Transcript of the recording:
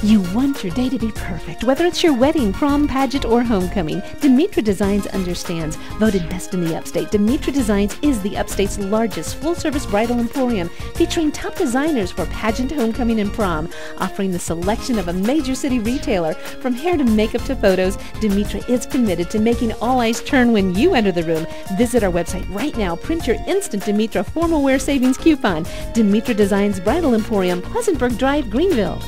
You want your day to be perfect, whether it's your wedding, prom, pageant, or homecoming. Dimitra Designs understands. Voted best in the upstate, Dimitra Designs is the upstate's largest full-service bridal emporium, featuring top designers for pageant, homecoming, and prom, offering the selection of a major city retailer. From hair to makeup to photos, Dimitra is committed to making all eyes turn when you enter the room. Visit our website right now. Print your instant Dimitra formal wear savings coupon. Dimitra Designs Bridal Emporium, Pleasantburg Drive, Greenville.